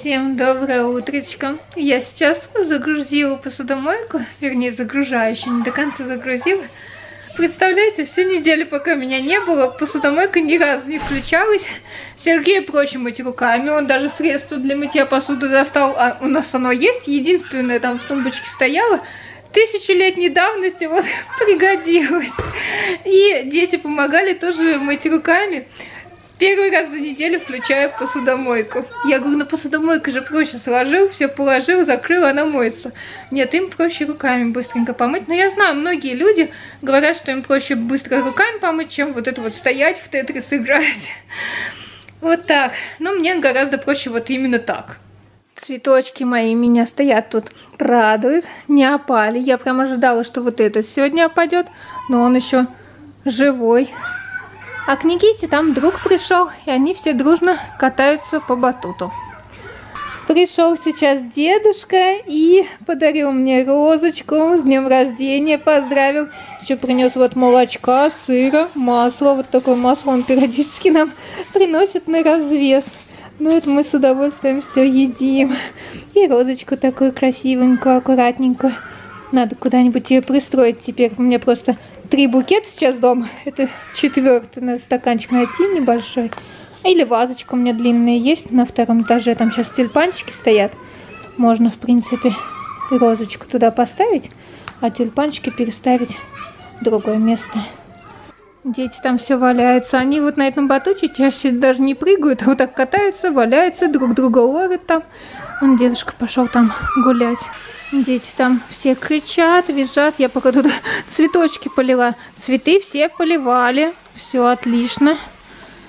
Всем доброе утречко. Я сейчас загрузила посудомойку, вернее загружаю, еще не до конца загрузила. Представляете, всю неделю, пока меня не было, посудомойка ни разу не включалась. Сергей проще мыть руками, он даже средство для мытья посуды достал, а у нас оно есть, единственное там в тумбочке стояло. Тысячелетней давности вот пригодилось. И дети помогали тоже мыть руками. Первый раз за неделю включаю посудомойку. Я говорю, ну посудомойка же проще сложил, все положил, закрыл, она моется. Нет, им проще руками быстренько помыть. Но я знаю, многие люди говорят, что им проще быстро руками помыть, чем вот это вот стоять в тетрис играть. Вот так. Но мне гораздо проще вот именно так. Цветочки мои меня стоят тут, радуют, не опали. Я прям ожидала, что вот этот сегодня опадет, но он еще живой. А к Никите там друг пришел, и они все дружно катаются по батуту. Пришел сейчас дедушка и подарил мне розочку с днем рождения, поздравил. Еще принес вот молочка, сыра, масло. Вот такое масло он периодически нам приносит на развес. Ну, это мы с удовольствием все едим. И розочку такую красивенькую, аккуратненькую. Надо куда-нибудь ее пристроить теперь. У меня просто три букета сейчас дома. Это четвертый на стаканчик найти небольшой. Или вазочка у меня длинная есть на втором этаже. Там сейчас тюльпанчики стоят. Можно, в принципе, розочку туда поставить, а тюльпанчики переставить в другое место. Дети там все валяются. Они вот на этом батуте чаще даже не прыгают, а вот так катаются, валяются, друг друга ловят там. Он дедушка пошел там гулять. Дети там все кричат, визжат. Я пока тут цветочки полила. Цветы все поливали. Все отлично.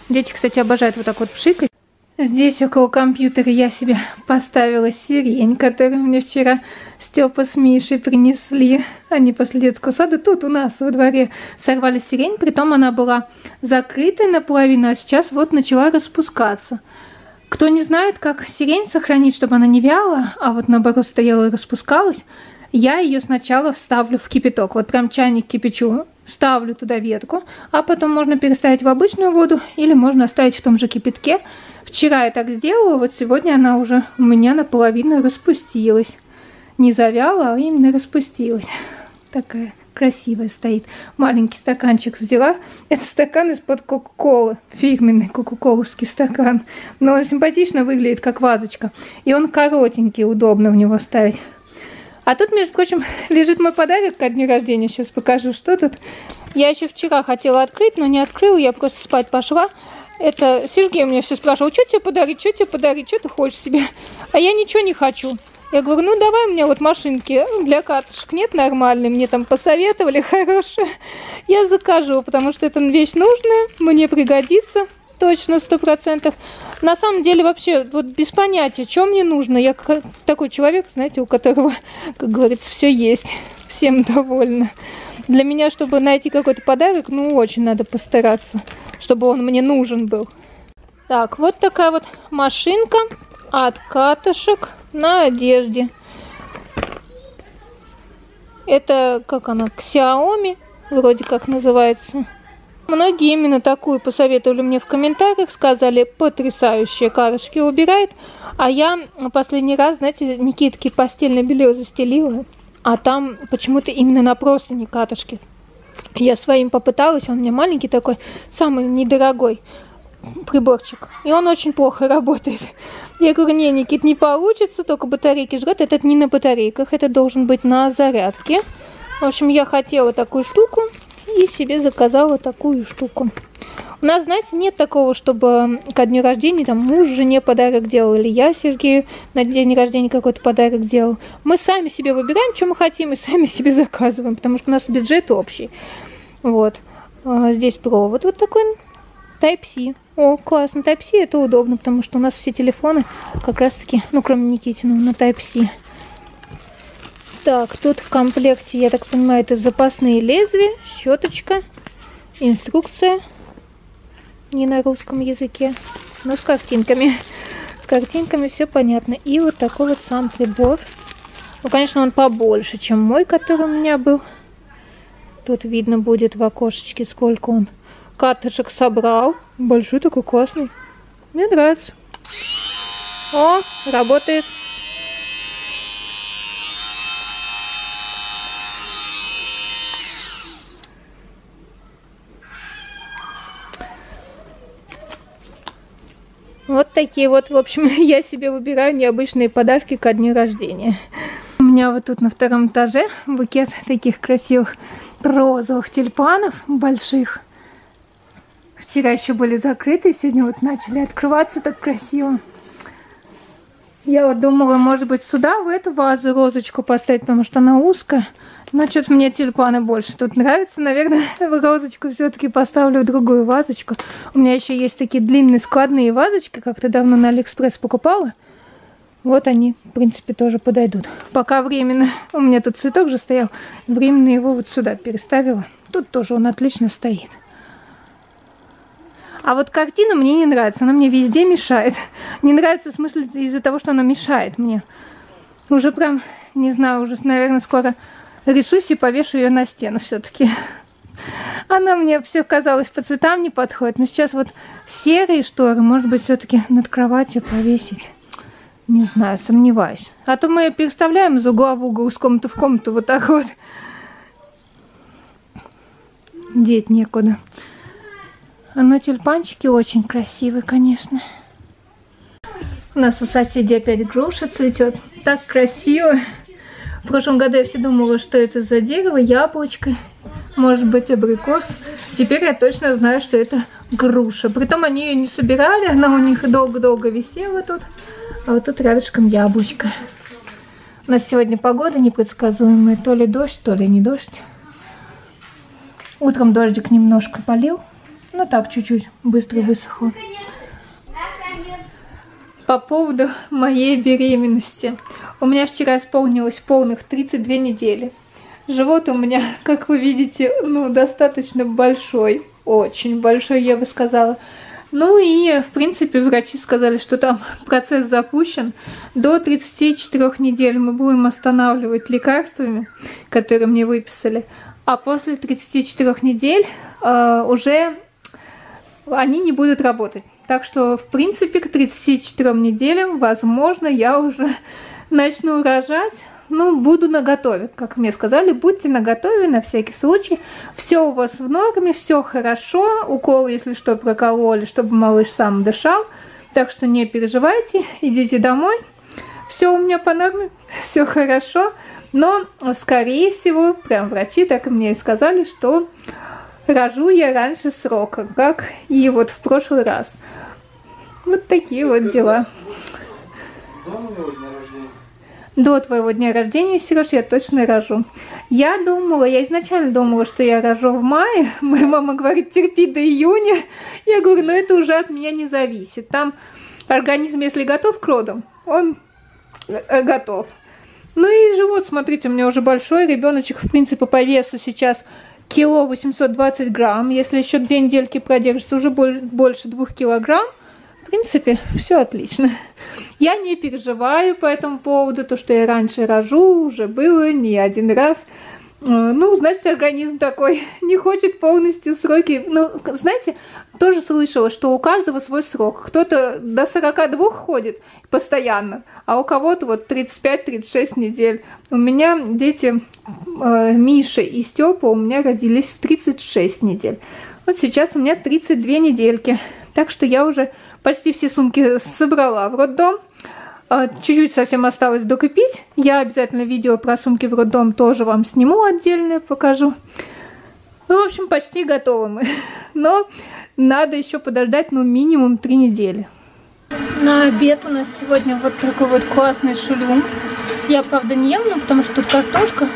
Дети, кстати, обожают вот так вот пшикать. Здесь около компьютера я себе поставила сирень, которую мне вчера Степа с Мишей принесли. Они после детского сада тут у нас во дворе сорвали сирень, притом она была закрытой наполовину, а сейчас вот начала распускаться. Кто не знает, как сирень сохранить, чтобы она не вяла, а вот наоборот стояла и распускалась, я ее сначала вставлю в кипяток. Вот прям чайник кипячу, ставлю туда ветку, а потом можно переставить в обычную воду или можно оставить в том же кипятке. Вчера я так сделала, вот сегодня она уже у меня наполовину распустилась. Не завяла, а именно распустилась. Такая красивая стоит. Маленький стаканчик взяла. Это стакан из-под Кока-Колы. Фирменный кока-коловский стакан. Но он симпатично выглядит, как вазочка. И он коротенький, удобно в него ставить. А тут, между прочим, лежит мой подарок ко дню рождения. Сейчас покажу, что тут. Я еще вчера хотела открыть, но не открыла. Я просто спать пошла. Это Сергей меня все спрашивал, что тебе подарить, что тебе подарить, что ты хочешь себе. А я ничего не хочу. Я говорю, ну давай меня вот машинки для катышек нет нормальные, мне там посоветовали хорошие. Я закажу, потому что эта вещь нужная, мне пригодится точно, сто процентов. На самом деле вообще вот без понятия, что мне нужно. Я такой человек, знаете, у которого, как говорится, все есть, всем довольна. Для меня, чтобы найти какой-то подарок, ну очень надо постараться, чтобы он мне нужен был. Так, вот такая вот машинка от катышек на одежде. Это, как она, Xiaomi, вроде как называется. Многие именно такую посоветовали мне в комментариях, сказали, потрясающие карышки убирает. А я последний раз, знаете, Никитки постельное белье застелила, а там почему-то именно на простыни катышки. Я своим попыталась, он у меня маленький такой, самый недорогой приборчик. И он очень плохо работает. Я говорю, не, Никит, не получится, только батарейки жрет. Этот не на батарейках, это должен быть на зарядке. В общем, я хотела такую штуку и себе заказала такую штуку. У нас, знаете, нет такого, чтобы ко дню рождения там муж жене подарок делал, или я Сергею на день рождения какой-то подарок делал. Мы сами себе выбираем, что мы хотим, и сами себе заказываем, потому что у нас бюджет общий. Вот. А здесь провод вот такой Type-C. О, классно. Type-C это удобно, потому что у нас все телефоны как раз-таки, ну, кроме Никитина, на Type-C. Так, тут в комплекте, я так понимаю, это запасные лезвия, щеточка, инструкция. Не на русском языке, но с картинками. С картинками все понятно. И вот такой вот сам прибор. Ну, конечно, он побольше, чем мой, который у меня был. Тут видно будет в окошечке, сколько он катышек собрал. Большой такой классный. Мне нравится. О, работает. Вот такие вот, в общем, я себе выбираю необычные подарки ко дню рождения. У меня вот тут на втором этаже букет таких красивых розовых тюльпанов больших. Вчера еще были закрыты, сегодня вот начали открываться так красиво. Я вот думала, может быть, сюда, в эту вазу розочку поставить, потому что она узкая. Но что-то мне тюльпаны больше тут нравятся. Наверное, в розочку все-таки поставлю в другую вазочку. У меня еще есть такие длинные складные вазочки, как-то давно на Алиэкспресс покупала. Вот они, в принципе, тоже подойдут. Пока временно, у меня тут цветок же стоял, временно его вот сюда переставила. Тут тоже он отлично стоит. А вот картина мне не нравится, она мне везде мешает. Не нравится в смысле из-за того, что она мешает мне. Уже прям, не знаю, уже, наверное, скоро решусь и повешу ее на стену все-таки. Она мне все казалось по цветам не подходит, но сейчас вот серые шторы, может быть, все-таки над кроватью повесить. Не знаю, сомневаюсь. А то мы переставляем из угла в угол, из комнаты в комнату вот так вот. Деть некуда. А на тюльпанчики очень красивые, конечно. У нас у соседей опять груша цветет. Так красиво. В прошлом году я все думала, что это за дерево, яблочко, может быть абрикос. Теперь я точно знаю, что это груша. Притом они ее не собирали, она у них долго-долго висела тут. А вот тут рядышком яблочко. У нас сегодня погода непредсказуемая. То ли дождь, то ли не дождь. Утром дождик немножко полил. Ну так, чуть-чуть, быстро высохло. По поводу моей беременности. У меня вчера исполнилось полных 32 недели. Живот у меня, как вы видите, ну, достаточно большой. Очень большой, я бы сказала. Ну и, в принципе, врачи сказали, что там процесс запущен. До 34 недель мы будем останавливать лекарствами, которые мне выписали. А после 34 недель э, уже они не будут работать. Так что, в принципе, к 34 неделям, возможно, я уже начну рожать. Ну, буду на готове, как мне сказали, будьте на готове на всякий случай. Все у вас в норме, все хорошо. Укол, если что, прокололи, чтобы малыш сам дышал. Так что не переживайте, идите домой. Все у меня по норме, все хорошо. Но, скорее всего, прям врачи так мне и сказали, что рожу я раньше срока, как и вот в прошлый раз. Вот такие вот дела. До твоего дня рождения, Сереж, я точно рожу. Я думала, я изначально думала, что я рожу в мае. Моя мама говорит, терпи до июня. Я говорю, ну это уже от меня не зависит. Там организм, если готов к родам, он э, готов. Ну и живот, смотрите, у меня уже большой ребеночек, в принципе, по весу сейчас кило 820 грамм. Если еще две недельки продержится, уже больше двух килограмм. В принципе, все отлично. Я не переживаю по этому поводу, то, что я раньше рожу, уже было не один раз. Э, ну, значит, организм такой не хочет полностью сроки. Ну, знаете, тоже слышала, что у каждого свой срок. Кто-то до 42 ходит постоянно, а у кого-то вот 35-36 недель. У меня дети э, Миша и Степа у меня родились в 36 недель. Вот сейчас у меня 32 недельки. Так что я уже почти все сумки собрала в роддом. А, чуть-чуть совсем осталось докупить. Я обязательно видео про сумки в роддом тоже вам сниму отдельно, покажу. Ну, в общем, почти готовы мы. Но надо еще подождать, ну, минимум три недели. На обед у нас сегодня вот такой вот классный шулюм. Я, правда, не ем, ну, потому что тут картошка,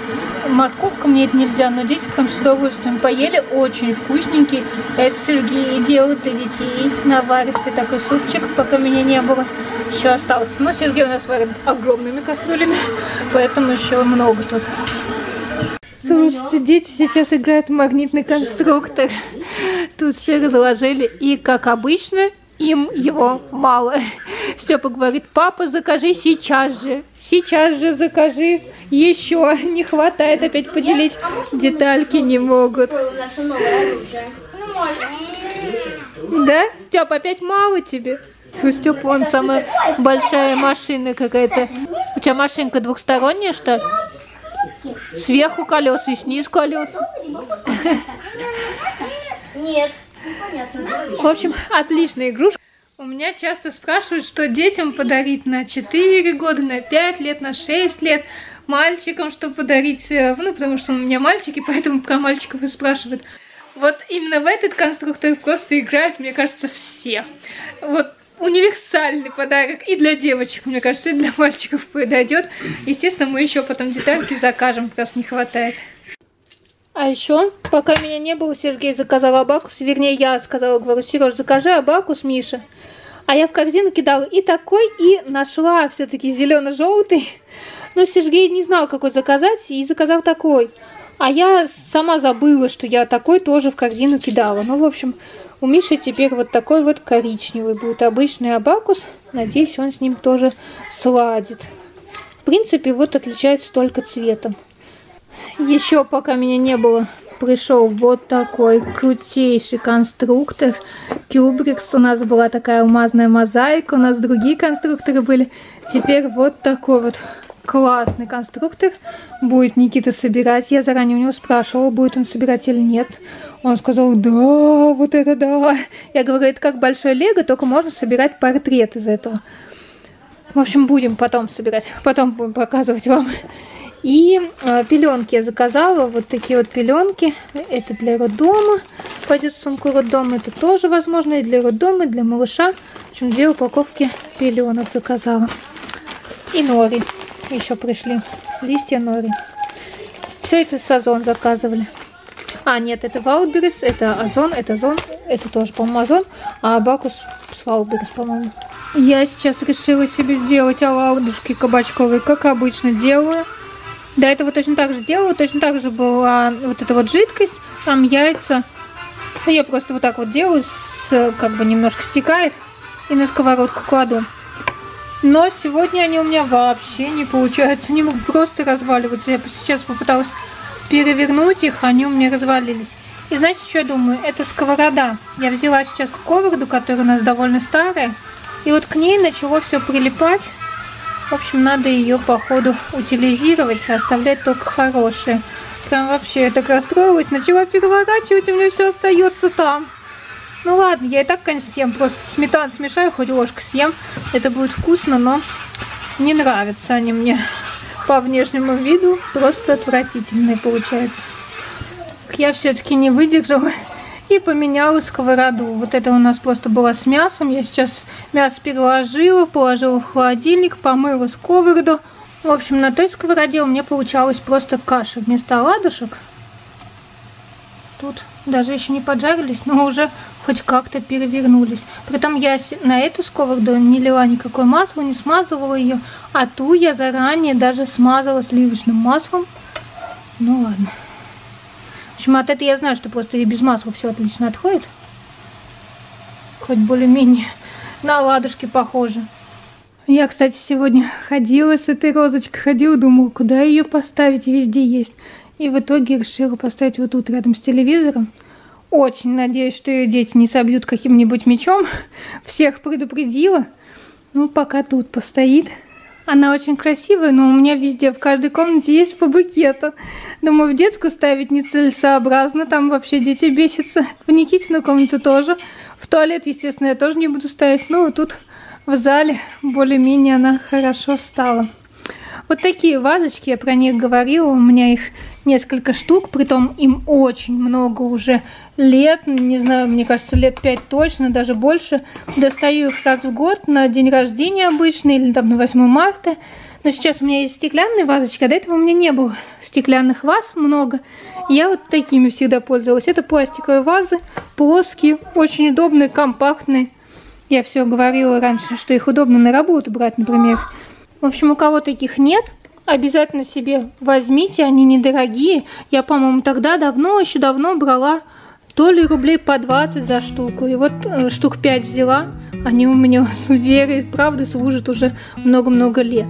морковка, мне это нельзя, но дети прям с удовольствием поели, очень вкусненький. Это Сергей делает для детей, наваристый такой супчик, пока меня не было, еще остался. Но Сергей у нас варит огромными кастрюлями, поэтому еще много тут. Слушайте, дети сейчас играют в магнитный конструктор. Тут все разложили, и, как обычно, им его мало. Степа говорит, папа, закажи сейчас же. Сейчас же закажи еще. Не хватает опять поделить. Детальки не могут. Да? Степ, опять мало тебе? У Степы вон самая большая машина какая-то. У тебя машинка двухсторонняя, что ли? Сверху колеса и снизу колеса. Нет, непонятно. В общем, отличная игрушка. У меня часто спрашивают, что детям подарить на 4 года, на 5 лет, на 6 лет, мальчикам, что подарить, э, ну, потому что у меня мальчики, поэтому про мальчиков и спрашивают. Вот именно в этот конструктор просто играют, мне кажется, все. Вот универсальный подарок и для девочек, мне кажется, и для мальчиков подойдет. Естественно, мы еще потом детальки закажем, раз не хватает. А еще, пока меня не было, Сергей заказал абакус. Вернее, я сказала, говорю, Сереж, закажи абакус, Миша. А я в корзину кидала и такой, и нашла все-таки зелено-желтый. Но Сергей не знал, какой заказать, и заказал такой. А я сама забыла, что я такой тоже в корзину кидала. Ну, в общем, у Миши теперь вот такой вот коричневый будет обычный абакус. Надеюсь, он с ним тоже сладит. В принципе, вот отличается только цветом. Еще пока меня не было, пришел вот такой крутейший конструктор. Кюбрикс. У нас была такая алмазная мозаика, у нас другие конструкторы были. Теперь вот такой вот классный конструктор будет Никита собирать. Я заранее у него спрашивала, будет он собирать или нет. Он сказал, да, вот это да. Я говорю, это как большой лего, только можно собирать портрет из этого. В общем, будем потом собирать, потом будем показывать вам. И э, пеленки я заказала, вот такие вот пеленки. Это для роддома, пойдет в сумку роддома. Это тоже возможно и для роддома, и для малыша. В общем, две упаковки пеленок заказала. И нори еще пришли. Листья нори. Все это с Озон заказывали. А, нет, это Валберис, это Озон, это Озон, это тоже, по-моему, Озон, а Бакус с Валберис, по-моему. Я сейчас решила себе сделать оладушки кабачковые, как обычно делаю. До этого точно так же делала, точно так же была вот эта вот жидкость, там яйца. Ну, я просто вот так вот делаю, с, как бы немножко стекает, и на сковородку кладу. Но сегодня они у меня вообще не получаются, они просто разваливаются. Я сейчас попыталась перевернуть их, они у меня развалились. И знаете, что я думаю? Это сковорода. Я взяла сейчас сковороду, которая у нас довольно старая, и вот к ней начало все прилипать. В общем, надо ее, походу, утилизировать, оставлять только хорошие. Прям вообще я так расстроилась, начала переворачивать, и у меня все остается там. Ну ладно, я и так, конечно, съем, просто сметан смешаю, хоть ложкой съем. Это будет вкусно, но не нравятся они мне по внешнему виду. Просто отвратительные получаются. Я все-таки не выдержала и поменяла сковороду. Вот это у нас просто было с мясом. Я сейчас мясо переложила, положила в холодильник, помыла сковороду. В общем, на той сковороде у меня получалась просто каша вместо оладушек. Тут даже еще не поджарились, но уже хоть как-то перевернулись. Притом я на эту сковороду не лила никакое масло, не смазывала ее, а ту я заранее даже смазала сливочным маслом. Ну ладно. В общем, от этого я знаю, что просто и без масла все отлично отходит. Хоть более-менее на ладушки похоже. Я, кстати, сегодня ходила с этой розочкой, ходила, думала, куда ее поставить, везде есть. И в итоге решила поставить вот тут рядом с телевизором. Очень надеюсь, что ее дети не собьют каким-нибудь мечом. Всех предупредила. Ну, пока тут постоит. Она очень красивая, но у меня везде, в каждой комнате есть по букету. Думаю, в детскую ставить нецелесообразно, там вообще дети бесятся. В Никитину комнату тоже. В туалет, естественно, я тоже не буду ставить. Ну, тут в зале более-менее она хорошо стала. Вот такие вазочки, я про них говорила, у меня их несколько штук, притом им очень много уже лет, не знаю, мне кажется, лет пять точно, даже больше. Достаю их раз в год на день рождения обычно или там на 8 марта. Но сейчас у меня есть стеклянные вазочки, а до этого у меня не было стеклянных ваз много. Я вот такими всегда пользовалась. Это пластиковые вазы, плоские, очень удобные, компактные. Я все говорила раньше, что их удобно на работу брать, например. В общем, у кого таких нет, обязательно себе возьмите, они недорогие. Я, по-моему, тогда давно, еще давно брала то ли рублей по 20 за штуку. И вот э, штук 5 взяла. Они у меня с верой, правда, служат уже много-много лет.